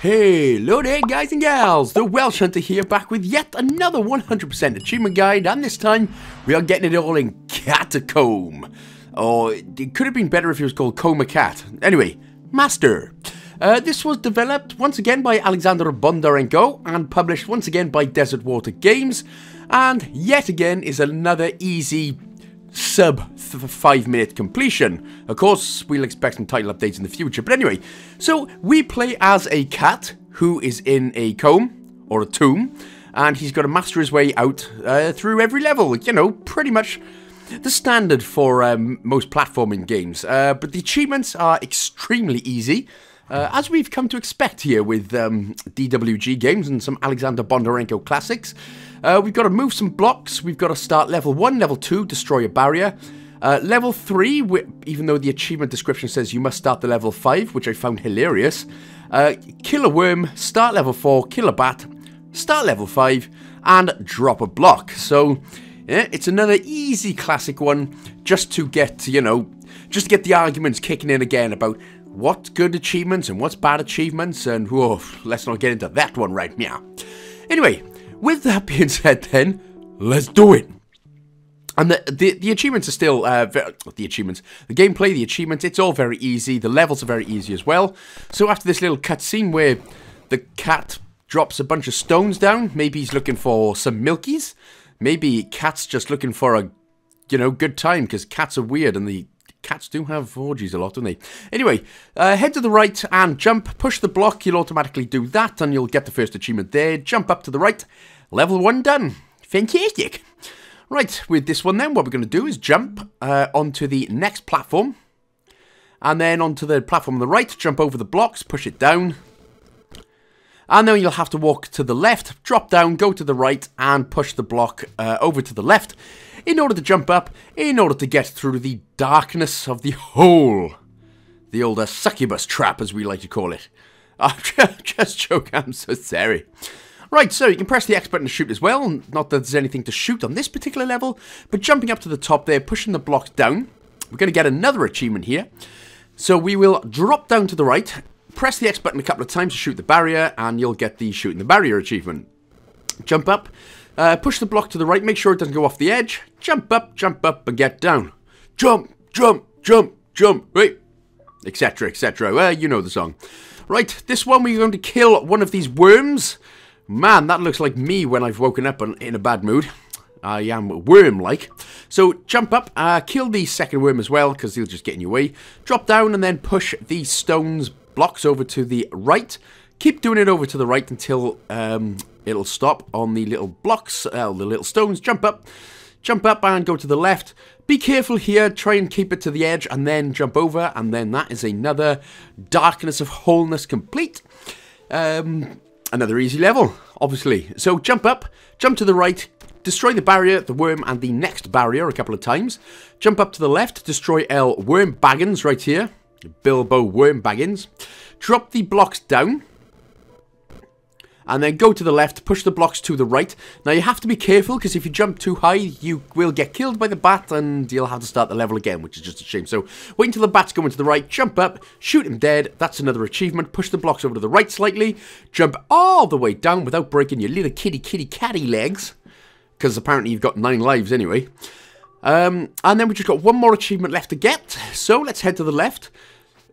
Hello there guys and gals, the Welsh Hunter here back with yet another 100% achievement guide and this time we are getting it all in Catacomb. Or it could have been better if it was called Coma Cat. Anyway, Master. Uh, this was developed once again by Alexander Bondarenko and published once again by Desert Water Games and yet again is another easy sub five minute completion. Of course, we'll expect some title updates in the future. But anyway, so we play as a cat who is in a comb or a tomb, and he's got to master his way out uh, through every level. You know, pretty much the standard for um, most platforming games. Uh, but the achievements are extremely easy. Uh, as we've come to expect here with um, DWG games and some Alexander Bondarenko classics, uh, we've got to move some blocks. We've got to start level 1, level 2, destroy a barrier. Uh, level 3, even though the achievement description says you must start the level 5, which I found hilarious. Uh, kill a worm, start level 4, kill a bat, start level 5, and drop a block. So, yeah, it's another easy classic one just to get, you know, just to get the arguments kicking in again about what's good achievements and what's bad achievements, and whoa, let's not get into that one right now. Anyway, with that being said, then let's do it. And the, the, the achievements are still, uh, very, the achievements, the gameplay, the achievements, it's all very easy. The levels are very easy as well. So after this little cutscene where the cat drops a bunch of stones down, maybe he's looking for some milkies. Maybe cat's just looking for a, you know, good time because cats are weird and the cats do have orgies a lot, don't they? Anyway, uh, head to the right and jump. Push the block. You'll automatically do that and you'll get the first achievement there. Jump up to the right. Level 1 done. Fantastic. Right, with this one then, what we're going to do is jump uh, onto the next platform. And then onto the platform on the right, jump over the blocks, push it down. And then you'll have to walk to the left, drop down, go to the right, and push the block uh, over to the left in order to jump up, in order to get through the darkness of the hole. The old uh, succubus trap, as we like to call it. Oh, just joke, I'm so sorry. Right, so you can press the X button to shoot as well. Not that there's anything to shoot on this particular level, but jumping up to the top there, pushing the blocks down. We're going to get another achievement here. So we will drop down to the right, press the X button a couple of times to shoot the barrier, and you'll get the shooting the barrier achievement. Jump up, uh, push the block to the right, make sure it doesn't go off the edge. Jump up, jump up, and get down. Jump, jump, jump, jump, wait, etc., etc. Well, you know the song. Right, this one we're going to kill one of these worms. Man, that looks like me when I've woken up in a bad mood. I am worm-like. So jump up, uh, kill the second worm as well, because he'll just get in your way. Drop down and then push the stones blocks over to the right. Keep doing it over to the right until um, it'll stop on the little blocks, uh, the little stones. Jump up, jump up and go to the left. Be careful here, try and keep it to the edge and then jump over. And then that is another Darkness of Wholeness complete. Um, Another easy level, obviously. So jump up, jump to the right, destroy the barrier, the worm, and the next barrier a couple of times. Jump up to the left, destroy L Worm Baggins right here. Bilbo Worm Baggins. Drop the blocks down and then go to the left, push the blocks to the right. Now you have to be careful because if you jump too high, you will get killed by the bat and you'll have to start the level again, which is just a shame. So wait until the bat's going to the right, jump up, shoot him dead. That's another achievement. Push the blocks over to the right slightly, jump all the way down without breaking your little kitty kitty catty legs because apparently you've got nine lives anyway. Um, and then we've just got one more achievement left to get. So let's head to the left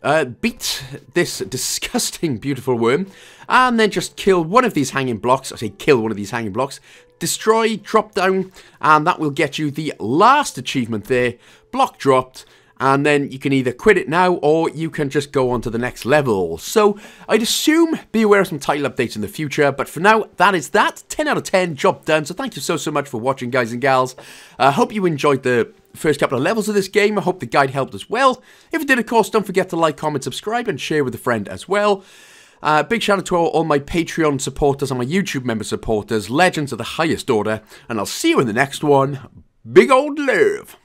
uh, beat this disgusting, beautiful worm, and then just kill one of these hanging blocks. I say kill one of these hanging blocks. Destroy, drop down, and that will get you the last achievement there. Block dropped, and then you can either quit it now or you can just go on to the next level. So I'd assume be aware of some title updates in the future, but for now, that is that. 10 out of 10, job done. So thank you so, so much for watching, guys and gals. I uh, hope you enjoyed the first couple of levels of this game. I hope the guide helped as well. If it did, of course, don't forget to like, comment, subscribe, and share with a friend as well. Uh, big shout out to all, all my Patreon supporters and my YouTube member supporters, legends of the highest order, and I'll see you in the next one. Big old love.